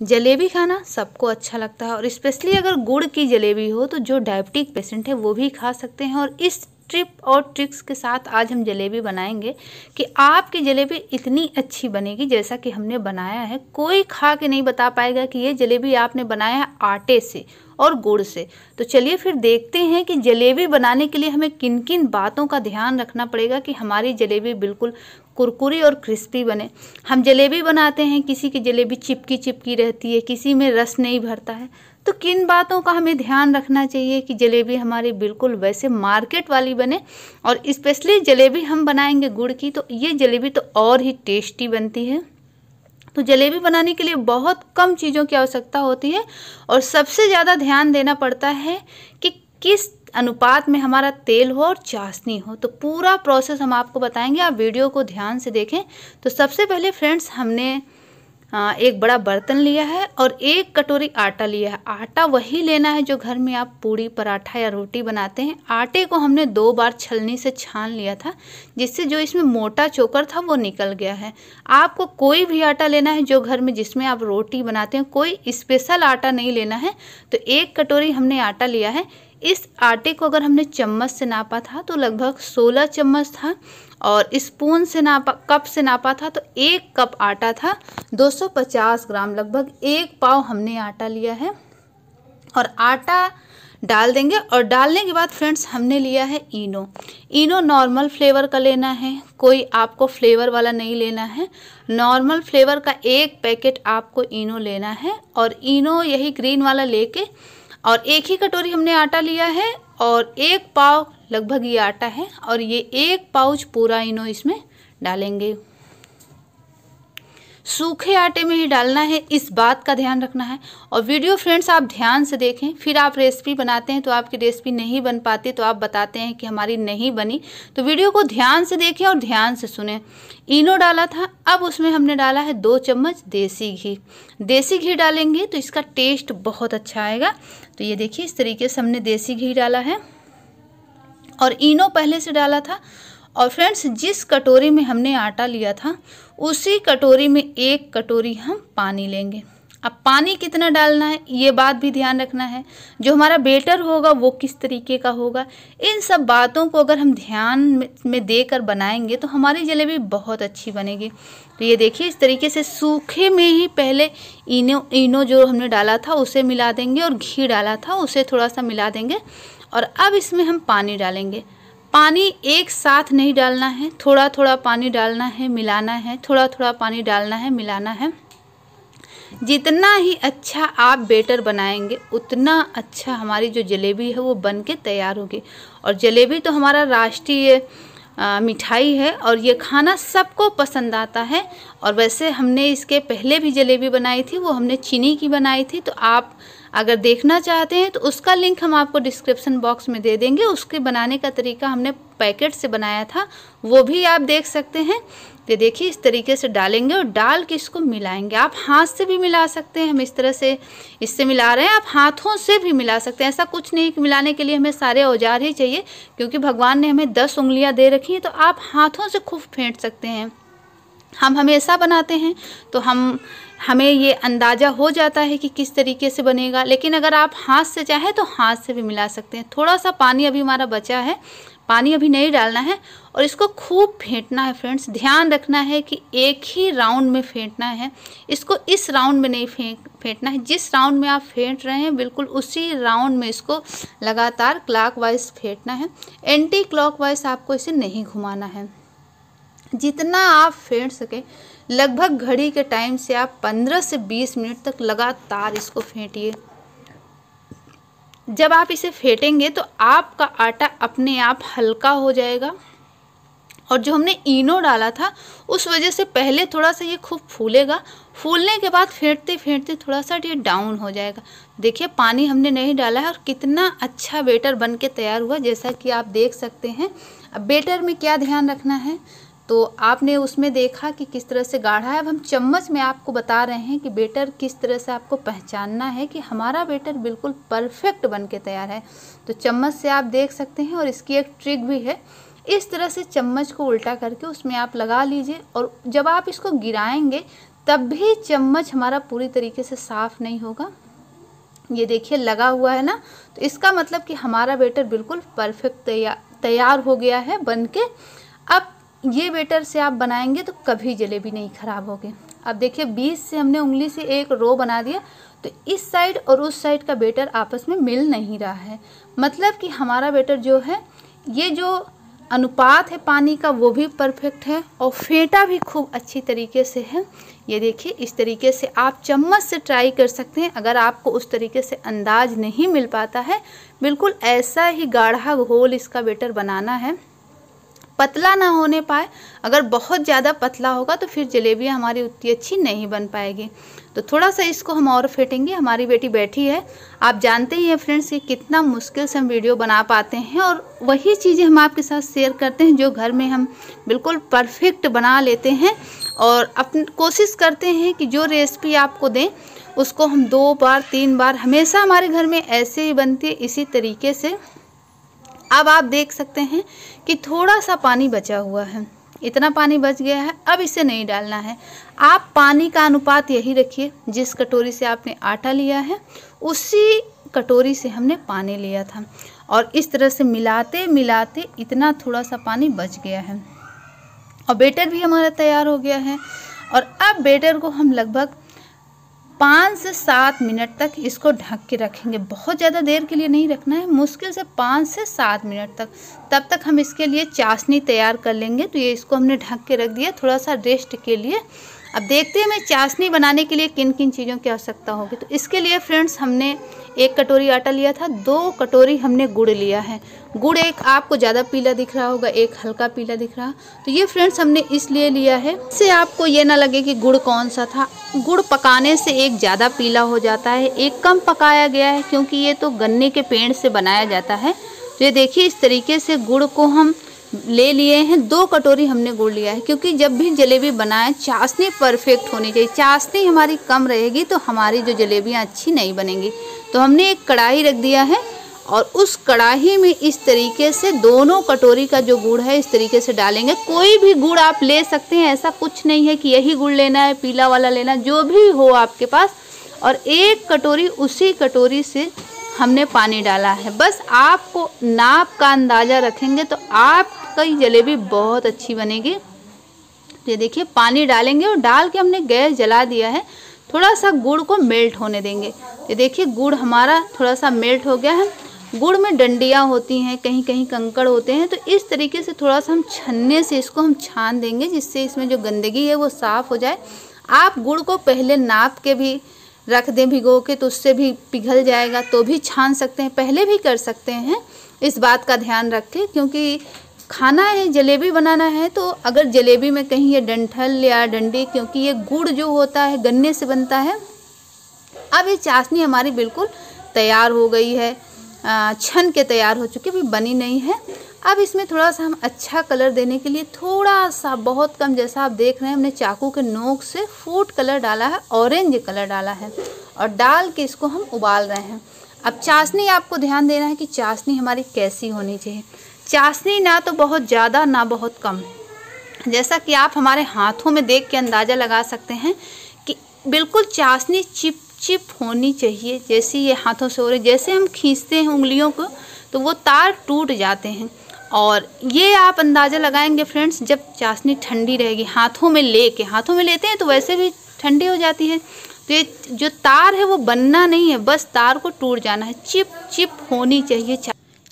जलेबी खाना सबको अच्छा लगता है और स्पेशली अगर गुड़ की जलेबी हो तो जो डायबिटिक पेशेंट है वो भी खा सकते हैं और इस ट्रिप और ट्रिक्स के साथ आज हम जलेबी बनाएँगे कि आपकी जलेबी इतनी अच्छी बनेगी जैसा कि हमने बनाया है। कोई खा के नहीं बता पाएगा कि ये जलेबी आपने बनाया है आटे से और गुड़ से। तो चलिए फिर देखते हैं कि जलेबी बनाने के लिए हमें किन किन बातों का ध्यान रखना पड़ेगा कि हमारी जलेबी बिल्कुल कुरकुरी और क्रिस्पी बने। हम जलेबी बनाते हैं, किसी की जलेबी चिपकी चिपकी रहती है, किसी में रस नहीं भरता है। तो किन बातों का हमें ध्यान रखना चाहिए कि जलेबी हमारी बिल्कुल वैसे मार्केट वाली बने और स्पेशली जलेबी हम बनाएँगे गुड़ की तो ये जलेबी तो और ही टेस्टी बनती है। तो जलेबी बनाने के लिए बहुत कम चीज़ों की आवश्यकता होती है और सबसे ज़्यादा ध्यान देना पड़ता है कि किस अनुपात में हमारा तेल हो और चाशनी हो। तो पूरा प्रोसेस हम आपको बताएँगे। आप वीडियो को ध्यान से देखें। तो सबसे पहले फ्रेंड्स हमने एक बड़ा बर्तन लिया है और एक कटोरी आटा लिया है। आटा वही लेना है जो घर में आप पूड़ी, पराठा या रोटी बनाते हैं। आटे को हमने दो बार छलनी से छान लिया था, जिससे जो इसमें मोटा चोकर था वो निकल गया है। आपको कोई भी आटा लेना है जो घर में जिसमें आप रोटी बनाते हैं, कोई स्पेशल आटा नहीं लेना है। तो एक कटोरी हमने आटा लिया है। इस आटे को अगर हमने चम्मच से नापा था तो लगभग 16 चम्मच था और स्पून से नापा, कप से नापा था तो एक कप आटा था 250 ग्राम, लगभग एक पाव हमने आटा लिया है। और आटा डाल देंगे और डालने के बाद फ्रेंड्स हमने लिया है इनो। इनो नॉर्मल फ्लेवर का लेना है, कोई आपको फ्लेवर वाला नहीं लेना है। नॉर्मल फ्लेवर का एक पैकेट आपको इनो लेना है और इनो यही ग्रीन वाला लेके और एक ही कटोरी हमने आटा लिया है और एक पाव, लगभग ये आटा है, और ये एक पाउच पूरा इनो इसमें डालेंगे। सूखे आटे में ही डालना है, इस बात का ध्यान रखना है। और वीडियो फ्रेंड्स, आप ध्यान से देखें, फिर आप रेसिपी बनाते हैं तो आपकी रेसिपी नहीं बन पाती तो आप बताते हैं कि हमारी नहीं बनी। तो वीडियो को ध्यान से देखें और ध्यान से सुने। इनो डाला था, अब उसमें हमने डाला है दो चम्मच देसी घी। देसी घी डालेंगे तो इसका टेस्ट बहुत अच्छा आएगा। तो ये देखिए, इस तरीके से हमने देसी घी डाला है और इनो पहले से डाला था। और फ्रेंड्स, जिस कटोरी में हमने आटा लिया था, उसी कटोरी में एक कटोरी हम पानी लेंगे। अब पानी कितना डालना है, ये बात भी ध्यान रखना है। जो हमारा बेटर होगा, वो किस तरीके का होगा, इन सब बातों को अगर हम ध्यान में देकर बनाएँगे तो हमारी जलेबी बहुत अच्छी बनेगी। तो ये देखिए, इस तरीके से सूखे में ही पहले इनो इनो जो हमने डाला था, उसे मिला देंगे और घी डाला था, उसे थोड़ा सा मिला देंगे और अब इसमें हम पानी डालेंगे। पानी एक साथ नहीं डालना है थोड़ा थोड़ा पानी डालना है, मिलाना है थोड़ा थोड़ा पानी डालना है, मिलाना है। जितना ही अच्छा आप बेटर बनाएँगे, उतना अच्छा हमारी जो जलेबी है वो बन के तैयार होगी। और जलेबी तो हमारा राष्ट्रीय मिठाई है और ये खाना सबको पसंद आता है। और वैसे हमने इसके पहले भी जलेबी बनाई थी, वो हमने चीनी की बनाई थी तो आप अगर देखना चाहते हैं तो उसका लिंक हम आपको डिस्क्रिप्शन बॉक्स में दे देंगे। उसके बनाने का तरीका हमने पैकेट से बनाया था, वो भी आप देख सकते हैं। तो देखिए, इस तरीके से डालेंगे और डाल के इसको मिलाएँगे। आप हाथ से भी मिला सकते हैं, हम इस तरह से इससे मिला रहे हैं। आप हाथों से भी मिला सकते हैं। ऐसा कुछ नहीं कि मिलाने के लिए हमें सारे औज़ार ही चाहिए, क्योंकि भगवान ने हमें दस उंगलियाँ दे रखी हैं तो आप हाथों से खूब फेंट सकते हैं। हम हमेशा बनाते हैं तो हम, हमें ये अंदाज़ा हो जाता है कि किस तरीके से बनेगा। लेकिन अगर आप हाथ से चाहें तो हाथ से भी मिला सकते हैं। थोड़ा सा पानी अभी हमारा बचा है, पानी अभी नहीं डालना है और इसको खूब फेंटना है फ्रेंड्स। ध्यान रखना है कि एक ही राउंड में फेंटना है। इसको इस राउंड में नहीं फेंक फेंटना है। जिस राउंड में आप फेंट रहे हैं, बिल्कुल उसी राउंड में इसको लगातार क्लॉकवाइज फेंटना है। एंटी क्लॉकवाइज आपको इसे नहीं घुमाना है। जितना आप फेंट सकें, लगभग घड़ी के टाइम से आप 15 से 20 मिनट तक लगातार इसको फेंटिए। जब आप इसे फेंटेंगे तो आपका आटा अपने आप हल्का हो जाएगा। और जो हमने इनो डाला था, उस वजह से पहले थोड़ा सा ये खूब फूलेगा। फूलने के बाद फेंटते फेंटते थोड़ा सा ये डाउन हो जाएगा। देखिए, पानी हमने नहीं डाला है और कितना अच्छा बेटर बन के तैयार हुआ, जैसा कि आप देख सकते हैं। अब बेटर में क्या ध्यान रखना है? तो आपने उसमें देखा कि किस तरह से गाढ़ा है। अब हम चम्मच में आपको बता रहे हैं कि बेटर किस तरह से आपको पहचानना है कि हमारा बेटर बिल्कुल परफेक्ट बन के तैयार है। तो चम्मच से आप देख सकते हैं और इसकी एक ट्रिक भी है। इस तरह से चम्मच को उल्टा करके उसमें आप लगा लीजिए और जब आप इसको गिराएँगे, तब भी चम्मच हमारा पूरी तरीके से साफ़ नहीं होगा। ये देखिए, लगा हुआ है ना? तो इसका मतलब कि हमारा बेटर बिल्कुल परफेक्ट तैयार तैयार हो गया है बन के अब ये बेटर से आप बनाएँगे तो कभी जलेबी नहीं ख़राब होगी। अब देखिए बीच से हमने उंगली से एक रो बना दिया तो इस साइड और उस साइड का बेटर आपस में मिल नहीं रहा है। मतलब कि हमारा बेटर जो है, ये जो अनुपात है पानी का, वो भी परफेक्ट है और फेंटा भी खूब अच्छी तरीके से है। ये देखिए, इस तरीके से आप चम्मच से ट्राई कर सकते हैं, अगर आपको उस तरीके से अंदाज नहीं मिल पाता है। बिल्कुल ऐसा ही गाढ़ा घोल इसका बेटर बनाना है। पतला ना होने पाए। अगर बहुत ज़्यादा पतला होगा तो फिर जलेबियाँ हमारी उतनी अच्छी नहीं बन पाएगी। तो थोड़ा सा इसको हम और फेंटेंगे। हमारी बेटी बैठी है। आप जानते ही हैं फ्रेंड्स कि कितना मुश्किल से हम वीडियो बना पाते हैं और वही चीज़ें हम आपके साथ शेयर करते हैं जो घर में हम बिल्कुल परफेक्ट बना लेते हैं और अपन कोशिश करते हैं कि जो रेसिपी आपको दें, उसको हम दो बार, तीन बार, हमेशा हमारे घर में ऐसे ही बनती है, इसी तरीके से। अब आप देख सकते हैं कि थोड़ा सा पानी बचा हुआ है। इतना पानी बच गया है, अब इसे नहीं डालना है। आप पानी का अनुपात यही रखिए, जिस कटोरी से आपने आटा लिया है, उसी कटोरी से हमने पानी लिया था। और इस तरह से मिलाते मिलाते इतना थोड़ा सा पानी बच गया है। और बेटर भी हमारा तैयार हो गया है। और अब बेटर को हम लगभग पाँच से सात मिनट तक इसको ढक के रखेंगे। बहुत ज़्यादा देर के लिए नहीं रखना है, मुश्किल से पाँच से सात मिनट तक। तब तक हम इसके लिए चाशनी तैयार कर लेंगे। तो ये इसको हमने ढक के रख दिया थोड़ा सा रेस्ट के लिए। अब देखते हैं मैं चाशनी बनाने के लिए किन किन चीज़ों की आवश्यकता होगी। तो इसके लिए फ्रेंड्स हमने एक कटोरी आटा लिया था, दो कटोरी हमने गुड़ लिया है। गुड़ एक आपको ज़्यादा पीला दिख रहा होगा, एक हल्का पीला दिख रहा। तो ये फ्रेंड्स हमने इसलिए लिया है, इससे आपको ये ना लगे कि गुड़ कौन सा था। गुड़ पकाने से एक ज़्यादा पीला हो जाता है, एक कम पकाया गया है, क्योंकि ये तो गन्ने के पेड़ से बनाया जाता है। तो ये देखिए, इस तरीके से गुड़ को हम ले लिए हैं, दो कटोरी हमने गुड़ लिया है, क्योंकि जब भी जलेबी बनाएँ, चाशनी परफेक्ट होनी चाहिए। चाशनी हमारी कम रहेगी तो हमारी जो जलेबियाँ अच्छी नहीं बनेंगी। तो हमने एक कढ़ाई रख दिया है, और उस कढ़ाई में इस तरीके से दोनों कटोरी का जो गुड़ है, इस तरीके से डालेंगे। कोई भी गुड़ आप ले सकते हैं, ऐसा कुछ नहीं है कि यही गुड़ लेना है, पीला वाला लेना जो भी हो आपके पास, और एक कटोरी उसी कटोरी से हमने पानी डाला है। बस आपको नाप का अंदाज़ा रखेंगे तो आपकी जलेबी बहुत अच्छी बनेगी। ये देखिए, पानी डालेंगे और डाल के हमने गैस जला दिया है। थोड़ा सा गुड़ को मेल्ट होने देंगे। ये देखिए, गुड़ हमारा थोड़ा सा मेल्ट हो गया है। गुड़ में डंडियाँ होती हैं कहीं कहीं कंकड़ होते हैं तो इस तरीके से थोड़ा सा हम छन्ने से इसको हम छान देंगे, जिससे इसमें जो गंदगी है वो साफ़ हो जाए। आप गुड़ को पहले नाप के भी रख दें भिगो के तो उससे भी पिघल जाएगा तो भी छान सकते हैं, पहले भी कर सकते हैं। इस बात का ध्यान रखें, क्योंकि खाना है, जलेबी बनाना है तो अगर जलेबी में कहीं ये डंठल या डंडी, क्योंकि ये गुड़ जो होता है, गन्ने से बनता है, अब ये चाशनी हमारी बिल्कुल तैयार हो गई है छन के तैयार हो चुकी अभी बनी नहीं है। अब इसमें थोड़ा सा हम अच्छा कलर देने के लिए थोड़ा सा बहुत कम जैसा आप देख रहे हैं, हमने चाकू के नोक से फ़ूड कलर डाला है, ऑरेंज कलर डाला है और डाल के इसको हम उबाल रहे हैं। अब चाशनी आपको ध्यान देना है कि चाशनी हमारी कैसी होनी चाहिए। चाशनी ना तो बहुत ज़्यादा, ना बहुत कम। जैसा कि आप हमारे हाथों में देख के अंदाज़ा लगा सकते हैं कि बिल्कुल चाशनी चिप चिप होनी चाहिए, जैसे ये हाथों से हो रही जैसे हम खींचते हैं उंगलियों को तो वो तार टूट जाते हैं। और ये आप अंदाज़ा लगाएँगे फ्रेंड्स, जब चाशनी ठंडी रहेगी, हाथों में ले के हाथों में लेते हैं तो वैसे भी ठंडी हो जाती है। तो ये जो तार है वो बनना नहीं है, बस तार को टूट जाना है, चिप चिप होनी चाहिए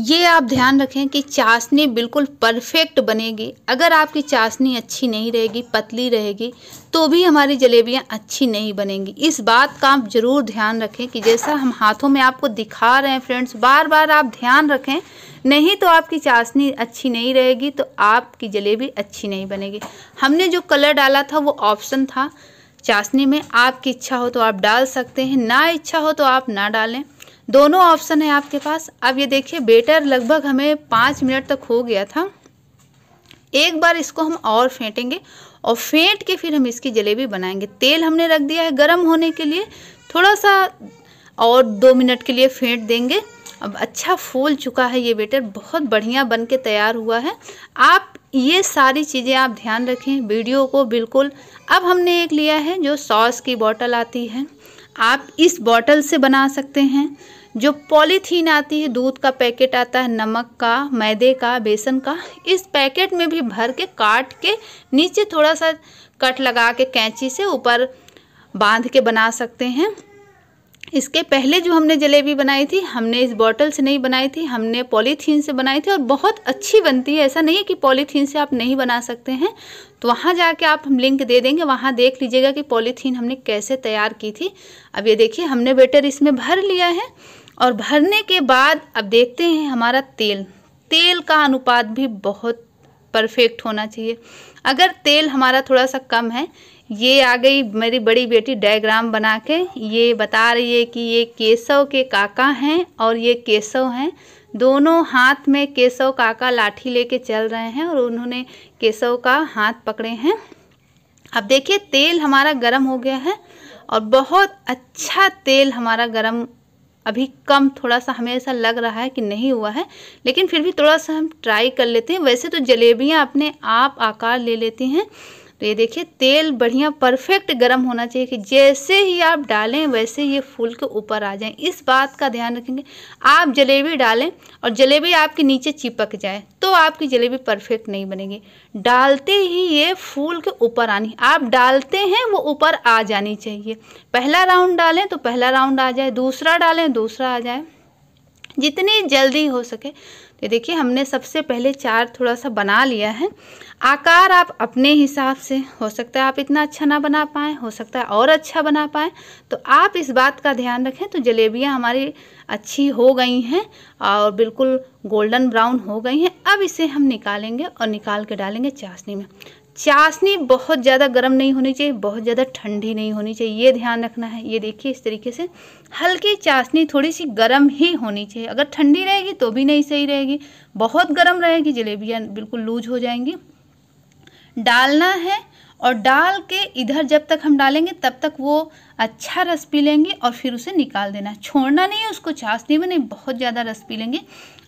ये आप ध्यान रखें कि चाशनी बिल्कुल परफेक्ट बनेगी। अगर आपकी चाशनी अच्छी नहीं रहेगी, पतली रहेगी तो भी हमारी जलेबियाँ अच्छी नहीं बनेंगी। इस बात का आप ज़रूर ध्यान रखें कि जैसा हम हाथों में आपको दिखा रहे हैं फ्रेंड्स बार बार आप ध्यान रखें, नहीं तो आपकी चाशनी अच्छी नहीं रहेगी तो आपकी जलेबी अच्छी नहीं बनेगी। हमने जो कलर डाला था वो ऑप्शन था चाशनी में आपकी इच्छा हो तो आप डाल सकते हैं, ना इच्छा हो तो आप ना डालें। दोनों ऑप्शन है आपके पास। अब ये देखिए, बेटर लगभग हमें पाँच मिनट तक हो गया था। एक बार इसको हम और फेंटेंगे और फेंट के फिर हम इसकी जलेबी बनाएँगे। तेल हमने रख दिया है गर्म होने के लिए। थोड़ा सा और दो मिनट के लिए फेंट देंगे। अब अच्छा फूल चुका है ये, बेटर। बहुत बढ़िया बन के तैयार हुआ है। आप ये सारी चीज़ें आप ध्यान रखें, वीडियो को बिल्कुल। अब हमने एक लिया है जो सॉस की बॉटल आती है। आप इस बॉटल से बना सकते हैं। जो पॉलीथीन आती है, दूध का पैकेट आता है, नमक का, मैदे का, बेसन का, इस पैकेट में भी भर के, काट के, नीचे थोड़ा सा कट लगा के, कैंची से ऊपर बाँध के बना सकते हैं। इसके पहले जो हमने जलेबी बनाई थी, हमने इस बॉटल से नहीं बनाई थी, हमने पॉलीथीन से बनाई थी और बहुत अच्छी बनती है। ऐसा नहीं है कि पॉलीथीन से आप नहीं बना सकते हैं। तो वहाँ जाके आप हम लिंक दे देंगे, वहाँ देख लीजिएगा कि पॉलीथीन हमने कैसे तैयार की थी। अब ये देखिए, हमने बेटर इसमें भर लिया है और भरने के बाद अब देखते हैं हमारा तेल। तेल का अनुपात भी बहुत परफेक्ट होना चाहिए। अगर तेल हमारा थोड़ा सा कम है ये आ गई मेरी बड़ी बेटी डायग्राम बना के। ये बता रही है कि ये केशव के काका हैं और ये केशव हैं। दोनों हाथ में केशव काका लाठी लेके चल रहे हैं और उन्होंने केशव का हाथ पकड़े हैं। अब देखिए, तेल हमारा गर्म हो गया है और बहुत अच्छा तेल हमारा गर्म अभी कम थोड़ा सा हमें ऐसा लग रहा है कि नहीं हुआ है, लेकिन फिर भी थोड़ा सा हम ट्राई कर लेते हैं। वैसे तो जलेबियाँ अपने आप आकार ले लेती हैं। तो ये देखिए, तेल बढ़िया परफेक्ट गर्म होना चाहिए कि जैसे ही आप डालें, वैसे ये फूल के ऊपर आ जाएँ। इस बात का ध्यान रखेंगे, आप जलेबी डालें और जलेबी आपके नीचे चिपक जाए तो आपकी जलेबी परफेक्ट नहीं बनेगी। डालते ही ये फूल के ऊपर आनी, आप डालते हैं, वो ऊपर आ जानी चाहिए। पहला राउंड डालें तो पहला राउंड आ जाए, दूसरा डालें, दूसरा आ जाए। जितनी जल्दी हो सके तो देखिए, हमने सबसे पहले चार थोड़ा सा बना लिया है। आकार आप अपने हिसाब से, हो सकता है आप इतना अच्छा ना बना पाएँ, हो सकता है और अच्छा बना पाएँ। तो आप इस बात का ध्यान रखें तो जलेबियाँ हमारी अच्छी हो गई हैं और बिल्कुल गोल्डन ब्राउन हो गई हैं। अब इसे हम निकालेंगे और निकाल के डालेंगे चाशनी में। चाशनी बहुत ज़्यादा गर्म नहीं होनी चाहिए, बहुत ज़्यादा ठंडी नहीं होनी चाहिए। ये ध्यान रखना है, ये देखिए इस तरीके से। हल्की चाशनी थोड़ी सी गर्म ही होनी चाहिए। अगर ठंडी रहेगी तो भी नहीं सही रहेगी। बहुत गर्म रहेगी, जलेबियाँ बिल्कुल लूज हो जाएँगी। डालना है और डाल के इधर जब तक हम डालेंगे, तब तक वो अच्छा रस पी लेंगे और फिर उसे निकाल देना छोड़ना नहीं है उसको चाशनी में नहीं बहुत ज़्यादा रस पी लेंगे।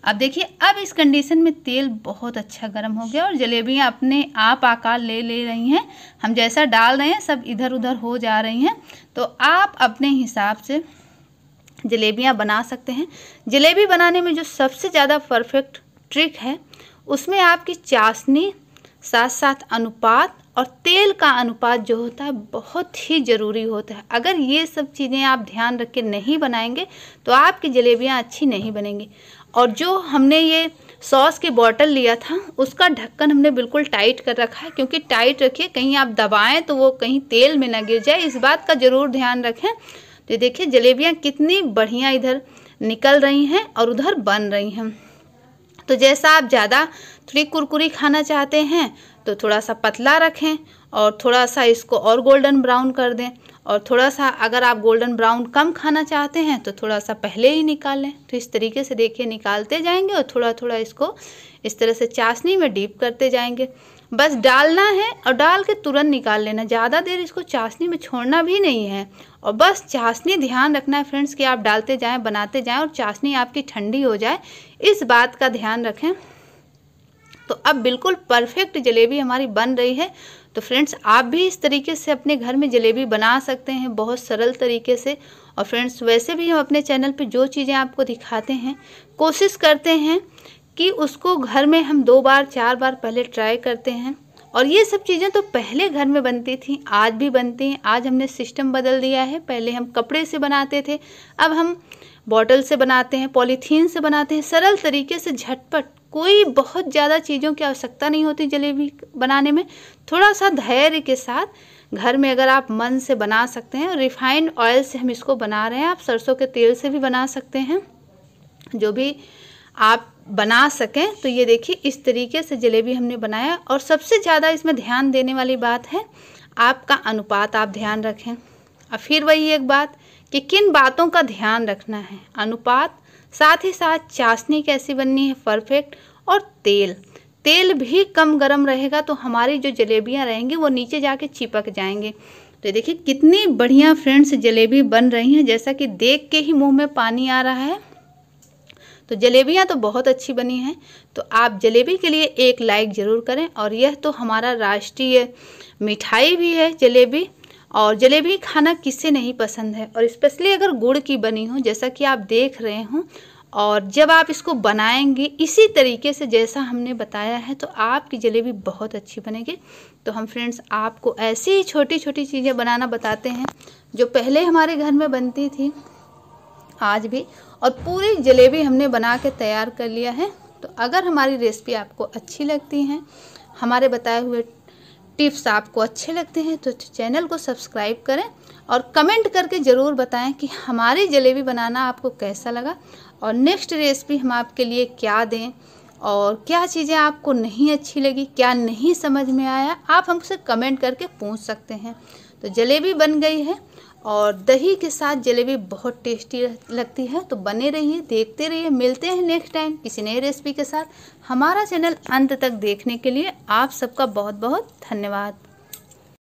अब देखिए, अब इस कंडीशन में तेल बहुत अच्छा गर्म हो गया और जलेबियाँ अपने आप आकार ले ले रही हैं। हम जैसा डाल रहे हैं, सब इधर उधर हो जा रही हैं। तो आप अपने हिसाब से जलेबियाँ बना सकते हैं। जलेबी बनाने में जो सबसे ज़्यादा परफेक्ट ट्रिक है, उसमें आपकी चाशनी साथ साथ अनुपात और तेल का अनुपात जो होता है, बहुत ही ज़रूरी होता है। अगर ये सब चीज़ें आप ध्यान रख के नहीं बनाएँगे तो आपकी जलेबियाँ अच्छी नहीं बनेंगी। और जो हमने ये सॉस की बॉटल लिया था, उसका ढक्कन हमने बिल्कुल टाइट कर रखा है, क्योंकि टाइट रखिए, कहीं आप दबाएँ तो वो कहीं तेल में ना गिर जाए। इस बात का ज़रूर ध्यान रखें। तो देखिए, जलेबियाँ कितनी बढ़िया इधर निकल रही हैं और उधर बन रही हैं। तो जैसा आप ज़्यादा थोड़ी कुरकुरी खाना चाहते हैं तो थोड़ा सा पतला रखें और थोड़ा सा इसको और गोल्डन ब्राउन कर दें। और थोड़ा सा अगर आप गोल्डन ब्राउन कम खाना चाहते हैं तो थोड़ा सा पहले ही निकाल लें। तो इस तरीके से देखिए निकालते जाएँगे और थोड़ा थोड़ा इसको इस तरह से चाशनी में डीप करते जाएँगे। बस डालना है और डाल के तुरंत निकाल लेना। ज़्यादा देर इसको चाशनी में छोड़ना भी नहीं है। और बस चाशनी ध्यान रखना है फ्रेंड्स कि आप डालते जाएँ, बनाते जाएँ और चाशनी आपकी ठंडी हो जाए। इस बात का ध्यान रखें। तो अब बिल्कुल परफेक्ट जलेबी हमारी बन रही है। तो फ्रेंड्स, आप भी इस तरीके से अपने घर में जलेबी बना सकते हैं, बहुत सरल तरीके से। और फ्रेंड्स, वैसे भी हम अपने चैनल पे जो चीज़ें आपको दिखाते हैं, कोशिश करते हैं कि उसको घर में हम दो बार, चार बार पहले ट्राई करते हैं। और ये सब चीज़ें तो पहले घर में बनती थी, आज भी बनती हैं। आज हमने सिस्टम बदल दिया है। पहले हम कपड़े से बनाते थे, अब हम बॉटल से बनाते हैं, पॉलीथीन से बनाते हैं, सरल तरीके से झटपट कोई बहुत ज़्यादा चीज़ों की आवश्यकता नहीं होती जलेबी बनाने में। थोड़ा सा धैर्य के साथ घर में अगर आप मन से बना सकते हैं, रिफाइंड ऑयल से हम इसको बना रहे हैं। आप सरसों के तेल से भी बना सकते हैं। जो भी आप बना सकें तो ये देखिए इस तरीके से जलेबी हमने बनाया। और सबसे ज़्यादा इसमें ध्यान देने वाली बात है, आपका अनुपात आप ध्यान रखें। और फिर वही एक बात कि किन बातों का ध्यान रखना है? अनुपात साथ ही साथ चाशनी कैसी बननी है परफेक्ट और तेल। तेल भी कम गर्म रहेगा तो हमारी जो जलेबियाँ रहेंगी वो नीचे जाके चिपक जाएँगे। तो देखिए, कितनी बढ़िया फ्रेंड्स जलेबी बन रही हैं, जैसा कि देख के ही मुँह में पानी आ रहा है। तो जलेबियाँ तो बहुत अच्छी बनी हैं। तो आप जलेबी के लिए एक लाइक ज़रूर करें, और यह तो हमारा राष्ट्रीय मिठाई भी है जलेबी। और जलेबी खाना किससे नहीं पसंद है? और स्पेशली अगर गुड़ की बनी हो, जैसा कि आप देख रहे हों, और जब आप इसको बनाएँगे इसी तरीके से जैसा हमने बताया है तो आपकी जलेबी बहुत अच्छी बनेगी। तो हम फ्रेंड्स आपको ऐसी ही छोटी छोटी चीज़ें बनाना बताते हैं, जो पहले हमारे घर में बनती थी, आज भी। और पूरी जलेबी हमने बना के तैयार कर लिया है। तो अगर हमारी रेसिपी आपको अच्छी लगती हैं, हमारे बताए हुए टिप्स आपको अच्छे लगते हैं तो चैनल को सब्सक्राइब करें और कमेंट करके ज़रूर बताएँ कि हमारी जलेबी बनाना आपको कैसा लगा और नेक्स्ट रेसिपी हम आपके लिए क्या दें और क्या चीज़ें आपको नहीं अच्छी लगी, क्या नहीं समझ में आया, आप हमसे कमेंट करके पूछ सकते हैं। तो जलेबी बन गई है और दही के साथ जलेबी बहुत टेस्टी लगती है तो बने रहिए, देखते रहिए, मिलते हैं नेक्स्ट टाइम किसी नई रेसिपी के साथ। हमारा चैनल अंत तक देखने के लिए आप सबका बहुत बहुत धन्यवाद।